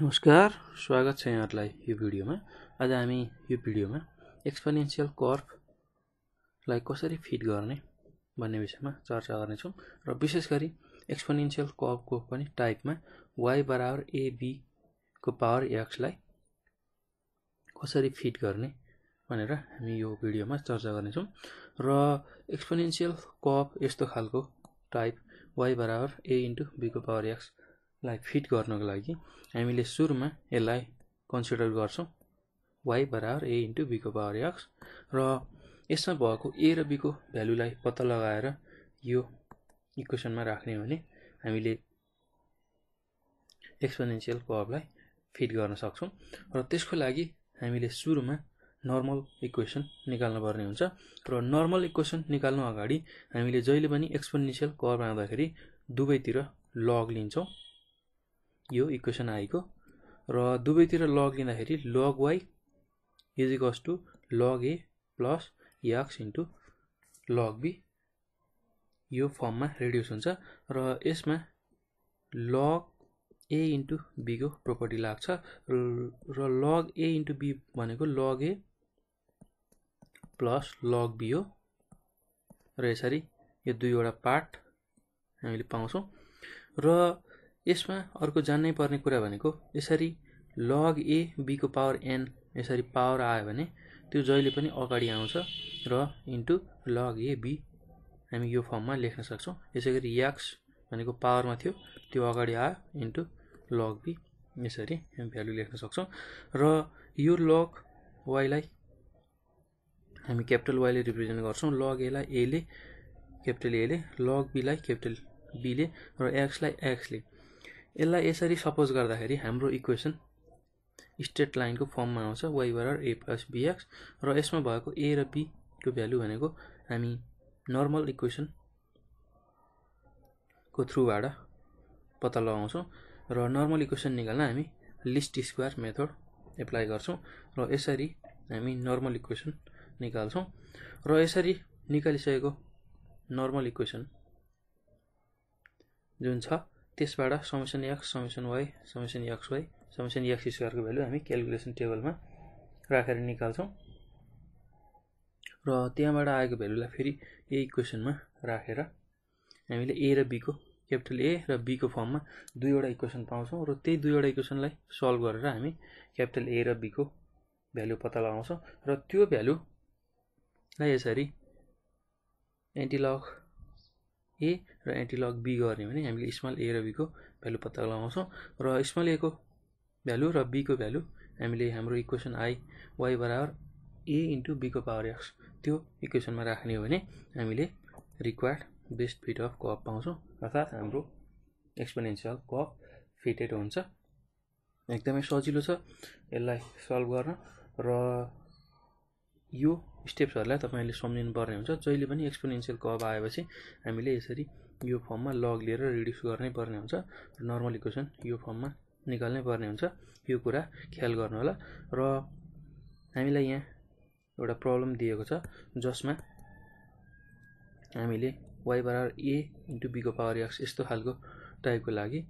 नमस्कार स्वागत छ यहाँहरूलाई यो भिडियोमा। आज हामी यो भिडियोमा एक्सपोनेन्सियल कर्भलाई कसरी फिट गर्ने भन्ने विषयमा चर्चा गर्नेछौँ र विशेष गरी एक्सपोनेन्सियल कर्भको पनि टाइपमा वाइ बराबर एबीको पावर एक्सलाई कसरी फिट गर्ने भनेर हामी यो भिडियोमा चर्चा गर्नेछौँ। र एक्सपोनेन्सियल कर्भ यस्तो खालको टाइप वाइ बराबर ए इन्टु बीको पावर एक्स लाई फिट गर्नको लागि हामीले सुरुमा यसलाई कन्सिडर गर्छौँ वाइ बराबर ए इन्टु बीको पावर एक्स र यसमा भएको ए र बीको भ्यालुलाई पत्ता लगाएर यो इक्वेसनमा राख्ने हो भने हामीले एक्सपोनेन्सियल कर्भलाई फिट गर्न सक्छौँ र त्यसको लागि हामीले सुरुमा नर्मल इक्वेसन निकाल्नु पर्ने हुन्छ र नर्मल इक्वेसन निकाल्नु अगाडि हामीले जहिले पनि एक्सपोनेन्सियल कर्भ आउँदाखेरि दुवैतिर लग लिन्छौँ यो इक्वेसन आएको। र दुवैतिर लग लिँदाखेरि log y is equals to log a plus x into log b यो फर्ममा रेड्युस हुन्छ र यसमा लग ए इन्टु बीको प्रोपर्टी लाग्छ। र लग ए इन्टु बी भनेको लग ए प्लस लग बी हो। र यसरी यो दुईवटा पार्ट हामीले पाउँछौँ। र यसमा अर्को जान्नै पर्ने कुरा भनेको यसरी लग ए बीको पावर एन यसरी पावर आयो भने त्यो जहिले पनि अगाडि आउँछ र इन्टु लग ए बी हामी यो फर्ममा लेख्न सक्छौँ। यसै गरी याक्स भनेको पावरमा थियो त्यो अगाडि आयो इन्टु लग बी यसरी हामी भ्यालु लेख्न सक्छौँ। र यो लग वाइलाई हामी क्यापिटल वाइले रिप्रेजेन्ट गर्छौँ। लग एलाई एले क्यापिटल एले लग बीलाई क्यापिटल बीले र एक्सलाई एक्सले यसलाई यसरी सपोज गर्दाखेरि हाम्रो इक्वेसन स्ट्रेट लाइनको फर्ममा आउँछ वाइ बराबर ए प्लस बिएक्स र यसमा भएको ए र बीको भ्यालु भनेको हामी नर्मल इक्वेसनको थ्रुबाट पत्ता लगाउँछौँ र नर्मल इक्वेसन निकाल्न हामी लिस्ट स्क्वायर मेथड एप्लाई गर्छौँ र यसरी हामी नर्मल इक्वेसन निकाल्छौँ र यसरी निकालिसकेको नर्मल इक्वेसन जुन छ त्यसबाट summation x summation y summation x y summation x स्क्वायरको value हामी क्यालकुलेसन टेबलमा राखेर निकाल्छौँ। र त्यहाँबाट आएको भ्यालुलाई फेरि यही इक्वेसनमा राखेर हामीले ए र बीको क्यापिटल ए र बीको फर्ममा दुईवटा इक्वेसन पाउँछौँ र त्यही दुईवटा इक्वेसनलाई सल्भ गरेर हामी क्यापिटल ए र बीको भ्यालु पत्ता लगाउँछौँ। र त्यो भ्यालुलाई यसरी एन्टिलग ए र एन्टिलग बी गर्ने भने हामीले स्मल ए र बीको भ्यालु पत्ता लगाउँछौँ र स्मल एको भ्यालु र बीको भ्यालु हामीले हाम्रो इक्वेसन आई वाइ बराबर ए इन्टु बीको पावर एक्स त्यो इक्वेसनमा राख्ने हो भने हामीले required best fit of curve पाउँछौँ। अर्थात् हाम्रो एक्सपोनेन्सियल कप फिटेड हुन्छ। एकदमै सजिलो छ। यसलाई सल्भ गर्न र यो स्टेप्सहरूलाई तपाईँले सम्झिनु पर्ने हुन्छ। जहिले पनि एक्सपोनेन्सियल कब आएपछि हामीले यसरी यो फर्ममा लग लिएर रिड्युस गर्नै पर्ने हुन्छ। र नर्मल इक्वेसन यो फर्ममा निकाल्नै पर्ने हुन्छ। यो कुरा ख्याल गर्नु होला र हामीलाई यहाँ एउटा प्रब्लम दिएको छ जसमा हामीले वाइ बराबर ए इन्टु बीको पावर एक्स यस्तो खालको टाइपको लागि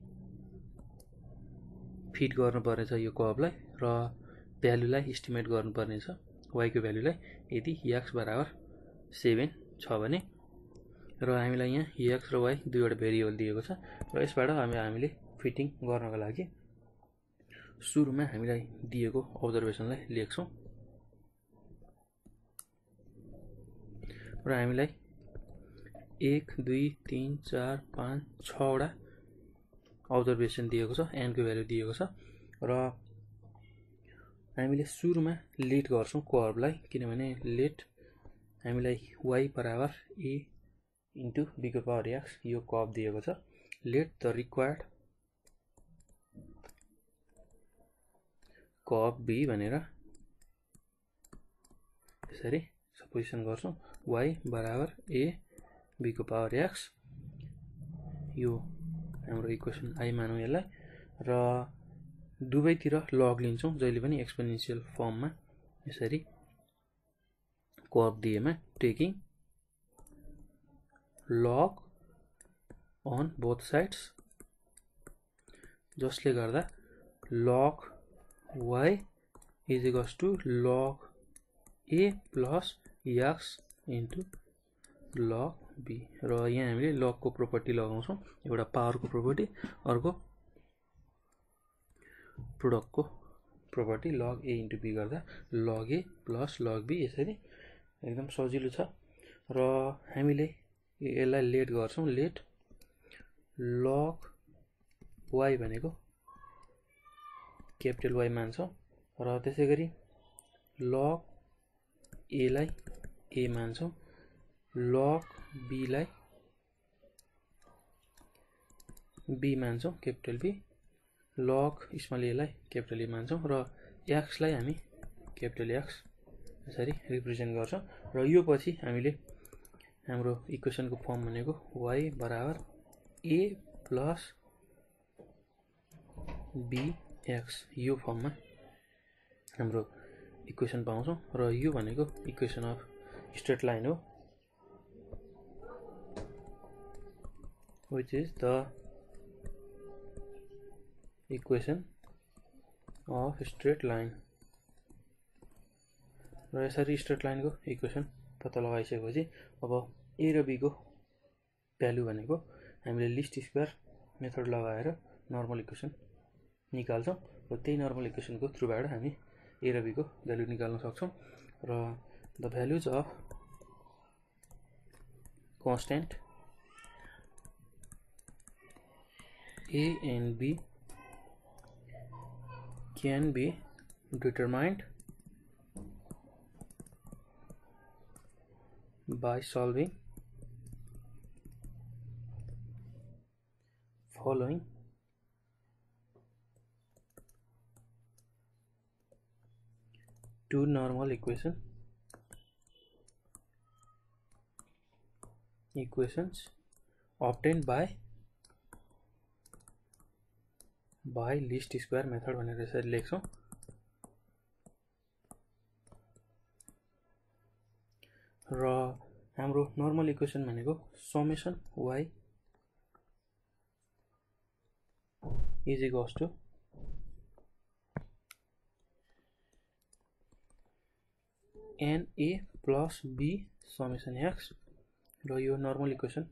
फिट गर्नुपर्ने छ यो कबलाई र भ्यालुलाई इस्टिमेट गर्नुपर्ने छ वाइको भ्यालुलाई यदि एक्स बराबर सेभेन छ भने र हामीलाई यहाँ एक्स र वाइ दुईवटा भेरिएबल दिएको छ र यसबाट हामी हामीले फिटिङ गर्नको लागि सुरुमा हामीलाई दिएको अब्जर्भेसनलाई लेख्छौँ। र हामीलाई एक दुई तिन चार पाँच छवटा अब्जर्भेसन दिएको छ एनको भ्यालु दिएको छ र हामीले सुरुमा लेट गर्छौँ कर्भलाई किनभने लेट हामीलाई वाइ बराबर ए इन्टु बीको पावर एक्स यो कप दिएको छ। Let the required curve be भनेर यसरी सपोजिसन गर्छौँ। वाइ बराबर ए बीको पावर एक्स यो हाम्रो इक्वेसन आई मानौँ यसलाई। र दुवैतिर लग लिन्छौँ जहिले पनि एक्सपोनेन्सियल फर्ममा यसरी कर्भ दिएमा taking log on both sides जसले गर्दा log y is equals to log a plus x into log b र यहाँ हामीले लगको प्रोपर्टी लगाउँछौँ एउटा पावरको प्रोपर्टी अर्को प्रोडक्टको property log a into b गर्दा log a plus log be यसरी एकदम सजिलो छ। र हामीले यसलाई लेट गर्छौँ। लेट लग वाइ भनेको क्यापिटल वाइ मान्छौँ। र त्यसै गरी लग एलाई ए मान्छौँ। लग बीलाई बी मान्छौँ। क्यापिटल बी लग स्मल एलाई क्यापिटल ए मान्छौँ र एक्सलाई हामी क्यापिटल एक्स यसरी रिप्रेजेन्ट गर्छौँ र यो पछि हामीले हाम्रो इक्वेसनको फर्म भनेको वाइ बराबर ए प्लस बिएक्स यो फर्ममा हाम्रो इक्वेसन पाउँछौँ र यो भनेको इक्वेसन अफ स्ट्रेट लाइन हो which is the equation of straight line र यसरी स्ट्रेट लाइनको इक्वेसन पत्ता लगाइसकेपछि अब ए र बीको भ्यालु भनेको हामीले लिस्ट स्क्वायर मेथड लगाएर नर्मल इक्वेसन निकाल्छौँ र त्यही नर्मल इक्वेसनको थ्रुबाट हामी ए र बीको भ्यालु निकाल्न सक्छौँ र the values of constant a and b can be determined by solving following two normal equation equations obtained by by least square method भनेर यसरी लेख्छौँ। र हाम्रो नर्मल इक्वेसन भनेको summation y is equals to n a plus b summation x. र यो normal equation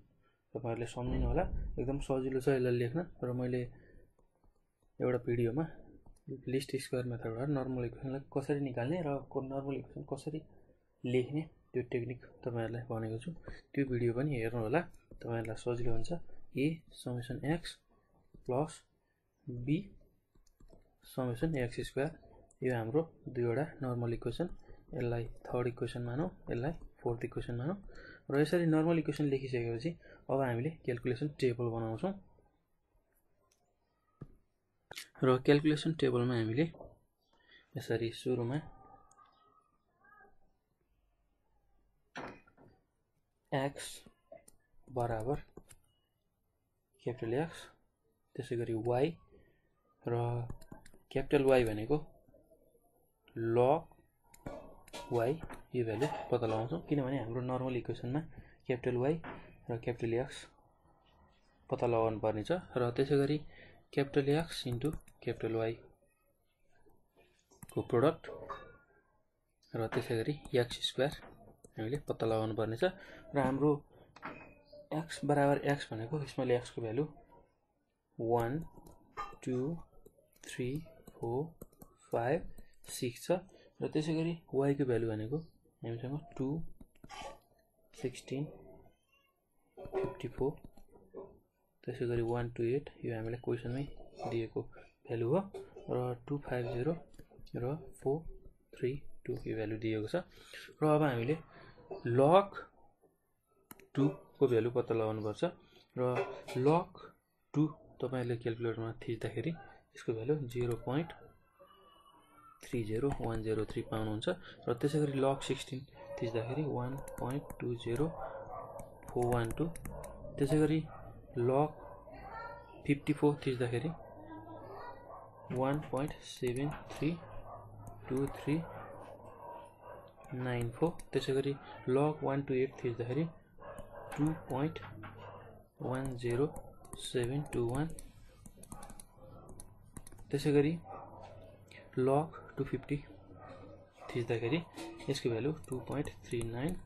तपाईँहरूले सम्झिनु होला। एकदम सजिलो छ यसलाई लेख्न। र मैले एउटा भिडियोमा लिस्ट स्क्वायर मेथडबाट नर्मल इक्वेसनलाई कसरी निकाल्ने र नर्मल इक्वेसन कसरी लेख्ने त्यो टेक्निक तपाईँहरूलाई भनेको छु। त्यो भिडियो पनि हेर्नु होला। तपाईँहरूलाई सजिलो हुन्छ। A summation x plus b summation x square. यो हाम्रो दुईवटा नर्मल इक्वेसन। यसलाई थर्ड इक्वेसन मानौँ यसलाई फोर्थ इक्वेसन मानौँ। र यसरी नर्मल इक्वेसन लेखिसकेपछि अब हामीले क्यालकुलेसन टेबल बनाउँछौँ। र क्यालकुलेसन टेबलमा हामीले यसरी सुरुमा एक्स बराबर क्यापिटल एक्स त्यसै गरी वाइ र क्यापिटल वाइ भनेको लग वाइ यो भ्यालु पत्ता लगाउँछौँ। किनभने हाम्रो नर्मल इक्वेसनमा क्यापिटल वाइ र क्यापिटल एक्स पत्ता लगाउनु पर्ने छ र त्यसै गरी क्यापिटल एक्स इन्टु क्यापिटल वाइको प्रोडक्ट र त्यसै गरी एक्स स्क्वायर हामीले पत्ता लगाउनु पर्नेछ। र हाम्रो एक्स बराबर एक्स भनेको small एक्सको value one two three four five six छ। र त्यसै गरी वाइको भ्यालु भनेको हामीसँग टू सिक्सटिन फिफ्टी फोर त्यसै गरी वान टू एट यो हामीलाई क्वेसनमै दिएको भ्यालु हो र टू फाइभ जिरो र फोर थ्री टू यो भ्यालु दिएको छ। र अब हामीले लग टूको भ्यालु पत्ता लगाउनुपर्छ र लग टू तपाईँहरूले क्यालकुलेटरमा थिच्दाखेरि यसको value zero point three zero one zero three पाउनुहुन्छ र त्यसै गरी log sixteen थिच्दाखेरि one point two zero four one two त्यसै गरी log fifty four थिच्दाखेरि one point seven three two three nine four त्यसै गरी log one two eight थिच्दाखेरि two point one zero seven two one त्यसै गरी log two fifty थिच्दाखेरि यसको value two point three nine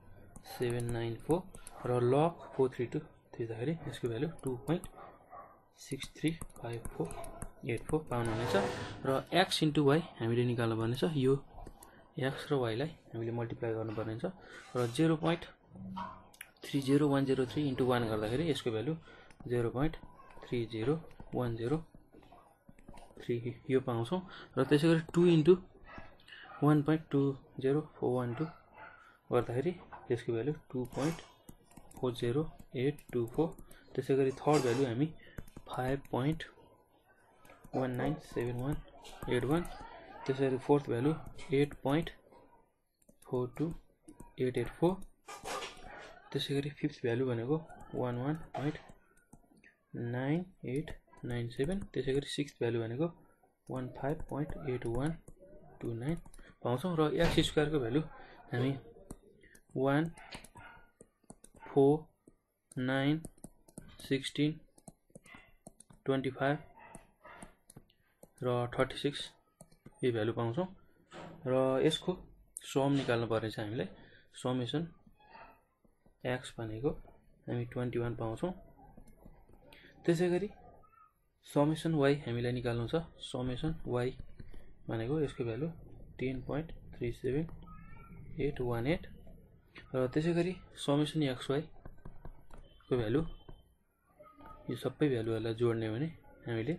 seven nine four र लग four three two थिच्दाखेरि यसको value two point six three five four eight four पाउनुहुनेछ र x into why हामीले निकाल्नुपर्ने छ यो एक्स र वाइलाई हामीले मल्टिप्लाई गर्नुपर्ने छ र zero point three zero one zero three into one गर्दाखेरि यसको value zero point three zero one zero three यो पाउँछौँ र त्यसै गरी two into one point two zero four one two गर्दाखेरि यसको value two point four zero eight two four. त्यसै गरी थर्ड भ्यालु हामी five point one nine seven one eight one. त्यसै गरी fourth value eight point four two eight eight four. त्यसै गरी fifth value भनेको one one point nine eight nine seven. त्यसै गरी सिक्स भ्यालु भनेको one five point eight one two nine. पाउँछौँ र एक्स स्क्वायरको भ्यालु हामी one four nine sixteen twenty five र थर्टी सिक्स यो भ्यालु पाउँछौँ। र यसको सम निकाल्नु पर्ने छ हामीलाई। समेसन एक्स भनेको हामी ट्वेन्टी वान पाउँछौँ। त्यसै गरी समेसन वाइ हामीलाई निकाल्नु छ। समेसन वाइ भनेको यसको value ten point three seven eight one eight. र त्यसै गरी समेसन एक्स वाइको भ्यालु यो सबै भ्यालुहरूलाई जोड्ने भने हामीले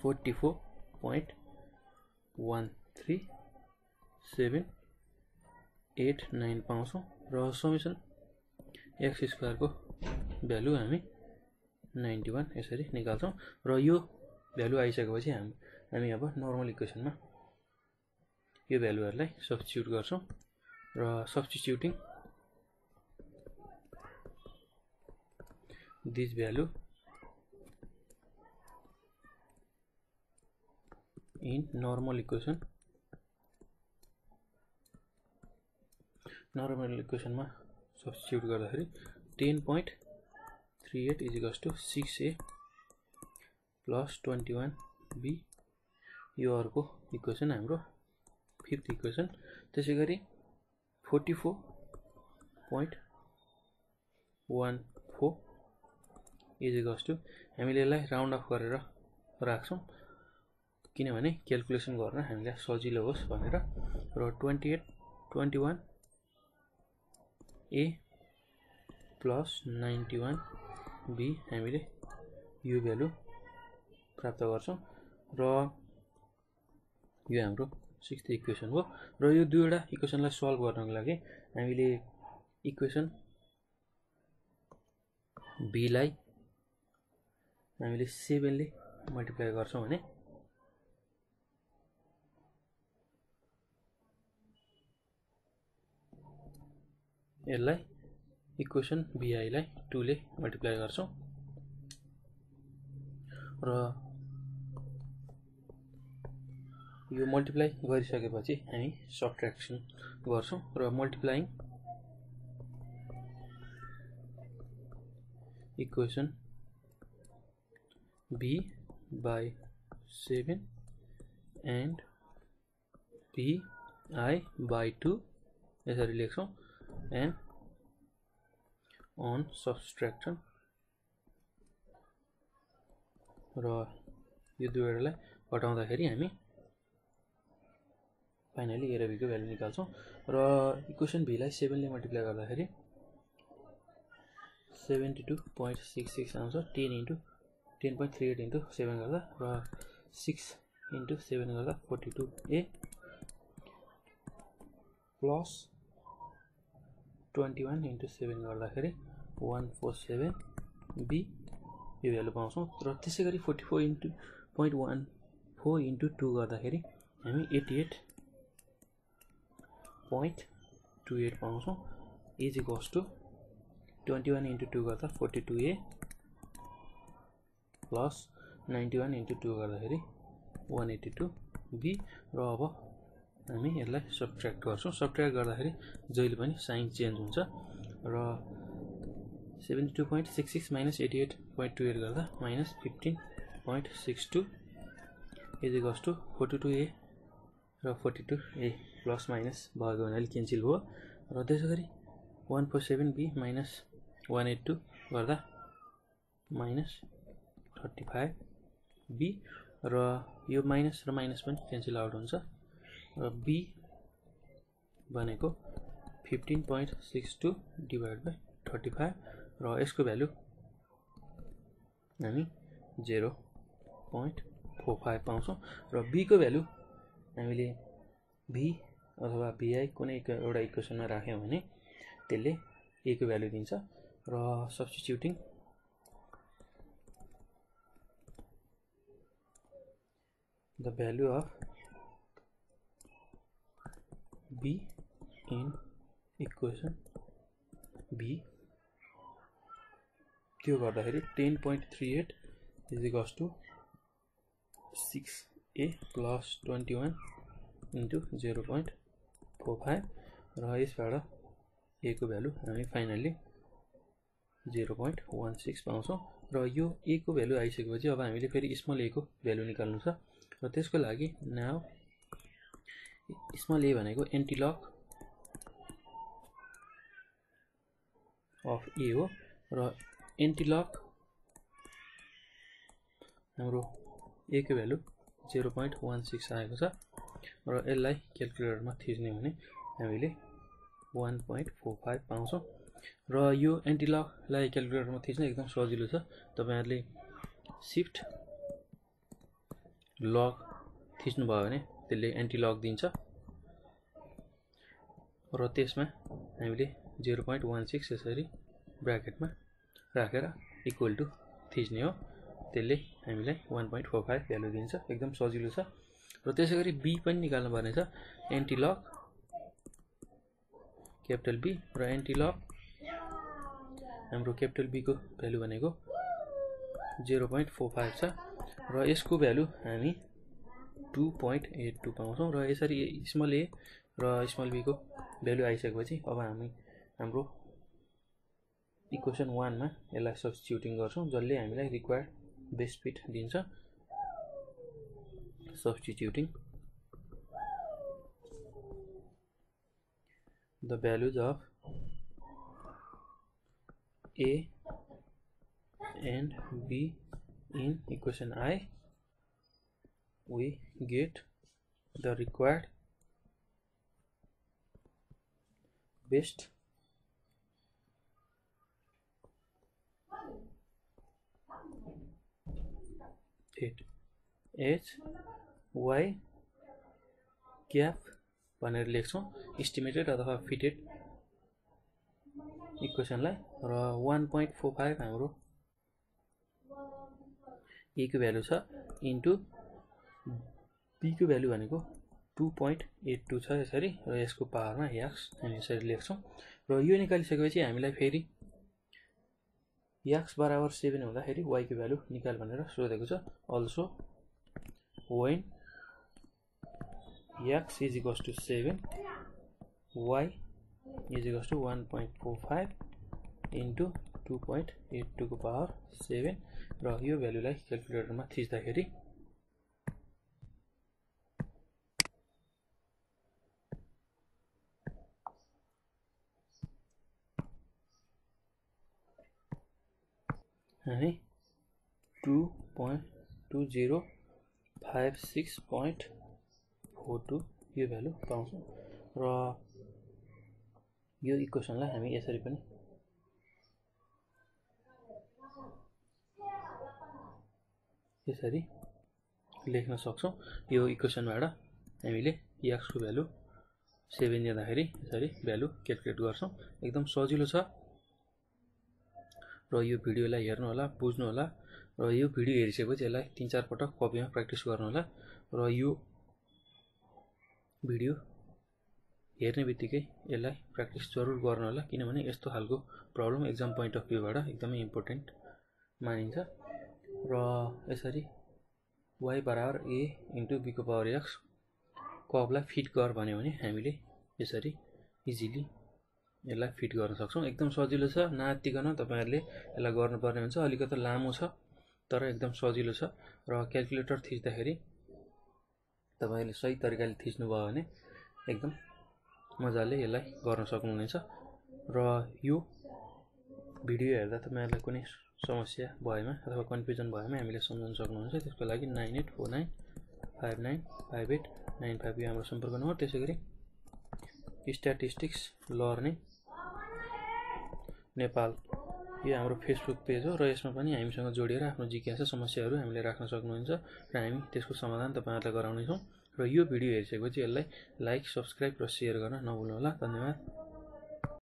forty four point one three seven eight nine पाउँछौँ र समेसन एक्स स्क्वायरको भ्यालु हामी नाइन्टी वान यसरी निकाल्छौँ र यो भ्यालु आइसकेपछि हामी हामी अब नर्मल इक्वेसनमा यो भ्यालुहरूलाई सब्सटिट्युट गर्छौँ र substituting this value in normal equation normal इक्वेसनमा substitute गर्दाखेरि ten point three eight is equals to six a plus twenty one b यो अर्को इक्वेसन हाम्रो फिफ्थ इक्वेसन त्यसै गरी forty four point one is to हामीले यसलाई राउन्ड अफ गरेर राख्छौँ। किनभने क्यालकुलेसन गर्न हामीलाई सजिलो होस् भनेर र twenty eight twenty one a plus ninety one b हामीले यो भ्यालु प्राप्त गर्छौँ र यो हाम्रो सिक्स्थ इक्वेसन हो र यो दुईवटा इक्वेसनलाई सल्भ गर्नको लागि हामीले इक्वेसन बीलाई हामीले सेभेनले मल्टिप्लाई गर्छौँ भने यसलाई इक्वेसन बिआईलाई टूले मल्टिप्लाई गर्छौँ। र यो मल्टिप्लाई गरिसकेपछि हामी सब्ट्रेक्सन गर्छौँ र multiplying equation b by seven and b i by two यसरी लेख्छौँ एन्ड अन सब्सट्रेक्सन र यो दुईवटालाई घटाउँदाखेरि हामी फाइनली एरबीको भ्यालु निकाल्छौँ. र इक्वेसन भीलाई सेभेनले मल्टिप्लाई गर्दाखेरि seventy two point six six आउँछ. Ten into ten point three eight into seven गर्दा र सिक्स इन्टु सेभेन गर्दा forty two a plus twenty one into seven गर्दाखेरि वान फोर सेभेन बी यो भ्यालु पाउँछौँ र त्यसै गरी forty four into point one four into two गर्दाखेरि हामी eighty eight point two eight पाउँछौँ as equals to twenty one into two गर्दा forty two a plus ninety one into two गर्दाखेरि वान एट्टी टू बी र अब हामी यसलाई subtract गर्छौँ। सब्ट्र्याक्ट गर्दाखेरि जहिले पनि साइन चेन्ज हुन्छ र seventy two point six six minus eighty eight point two eight गर्दा minus fifteen point six two is equals to forty two a र forty two a plus minus भएको हुनाले क्यान्सिल भयो र त्यसै गरी one four seven b minus one eight two गर्दा minus thirty five be र यो माइनस र माइनस पनि क्यान्सिल आउट हुन्छ र बी भनेको fifteen point six two divide by thirty five र यसको भ्यालु हामी जेरो पोइन्ट फोर फाइभ पाउँछौँ र बीको भ्यालु हामीले भी अथवा भिआई कुनै एउटा इक्वेसनमा राख्यौँ भने त्यसले एको भ्यालु दिन्छ र substituting the value of b in equation b त्यो गर्दाखेरि ten point three eight is equals to six a plus twenty one into zero point four five र यसबाट एको भ्यालु हामी finally zero point one six पाउँछौँ। र यो एको value आइसकेपछि अब हामीले फेरि स्मल एको भ्यालु निकाल्नु छ। र त्यसको लागि नाउ स्मल ए भनेको एन्टिलक अफ ए हो र एन्टिलक हाम्रो एको value zero point one six आएको छ र यसलाई क्यालकुलेटरमा थिच्ने भने हामीले वान पोइन्ट फोर फाइभ पाउँछौँ। र यो एन्टिलकलाई क्यालकुलेटरमा थिच्न एकदम सजिलो छ। तपाईँहरूले सिफ्ट लग थिच्नुभयो भने त्यसले एन्टिलक दिन्छ। र त्यसमा हामीले जेरो पोइन्ट वान सिक्स यसरी ब्राकेटमा राखेर इक्वल टु थिच्ने हो। त्यसले हामीलाई one point four five value दिन्छ। एकदम सजिलो छ। र त्यसै गरी बी पनि निकाल्नु पर्ने छ। एन्टिलक क्यापिटल बी र एन्टिलक हाम्रो क्यापिटल बीको भ्यालु भनेको जेरो पोइन्ट फोर फाइभ छ। र यसको भ्यालु हामी टु पोइन्ट एट टू पाउँछौँ र यसरी स्मल ए र स्मल बीको भ्यालु आइसकेपछि अब हामी हाम्रो इक्वेसन वानमा यसलाई सब्सटिट्युटिङ गर्छौँ जसले हामीलाई रिक्वायर्ड बेस्ट फिट दिन्छ। Substituting the values of a and b in equation i. We get the required best fit h y cap भनेर लेख्छौँ। इस्टिमेटेड अथवा फिटेड इक्वेसनलाई र वान पोइन्ट फोर फाइभ हाम्रो एको भ्यालु छ इन्टु बीको भ्यालु भनेको टु पोइन्ट एट टू छ यसरी र यसको पावरमा याक्स हामी यसरी लेख्छौँ। र यो निकालिसकेपछि हामीलाई फेरि याक्स बराबर सेभेन हुँदाखेरि वाइको भ्यालु निकाल भनेर सोधेको छ। Also when x is equals to 7 y is equals to 1.45 into 2.82 को पावर 7 र यो भ्यालुलाई क्यालकुलेटरमा थिच्दाखेरि हामी two point two zero five six point four two यो भ्यालु पाउँछौँ। र यो इक्वेसनलाई हामी यसरी पनि यसरी लेख्न सक्छौँ। यो इक्वेसनबाट हामीले एक्सको भ्यालु सेभेन दिँदाखेरि यसरी भ्यालु क्यालकुलेट गर्छौँ। एकदम सजिलो छ। र यो भिडियोलाई हेर्नुहोला बुझ्नुहोला। र यो भिडियो हेरिसकेपछि यसलाई तिन चार पटक कपीमा प्र्याक्टिस गर्नुहोला। र यो भिडियो हेर्ने बित्तिकै यसलाई प्र्याक्टिस जरुर गर्नु होला किनभने यस्तो खालको प्रब्लम एक्जाम पोइन्ट अफ भ्यूबाट एकदमै इम्पोर्टेन्ट मानिन्छ। र यसरी वाइ बराबर ए इन्टु बीको पावर एक्स कपलाई फिट गर भन्यो भने हामीले यसरी इजिली यसलाई फिट गर्न सक्छौँ। एकदम सजिलो छ नातिकन तपाईँहरूले यसलाई गर्नुपर्ने हुन्छ। अलिकति लामो छ तर एकदम सजिलो छ र क्यालकुलेटर थिच्दाखेरि तपाईँले सही तरिकाले थिच्नुभयो भने एकदम मजाले यसलाई गर्न सक्नुहुनेछ। र यो भिडियो हेर्दा तपाईँहरूलाई कुनै समस्या भएमा अथवा कन्फ्युजन भएमा हामीले सम्झाउन सक्नुहुन्छ। त्यसको लागि nine eight four nine five nine five eight nine five यो हाम्रो सम्पर्क नम्बर। त्यसै गरी स्ट्याटिस्टिक्स लर्निङ नेपाल यो हाम्रो फेसबुक पेज हो। र यसमा पनि हामीसँग जोडिएर आफ्नो जिज्ञासा समस्याहरू हामीले राख्न सक्नुहुन्छ। र हामी त्यसको समाधान तपाईँहरूलाई गराउनेछौँ। र यो भिडियो हेरिसकेपछि यसलाई लाइक सब्सक्राइब र सेयर गर्न नभुल्नुहोला। धन्यवाद।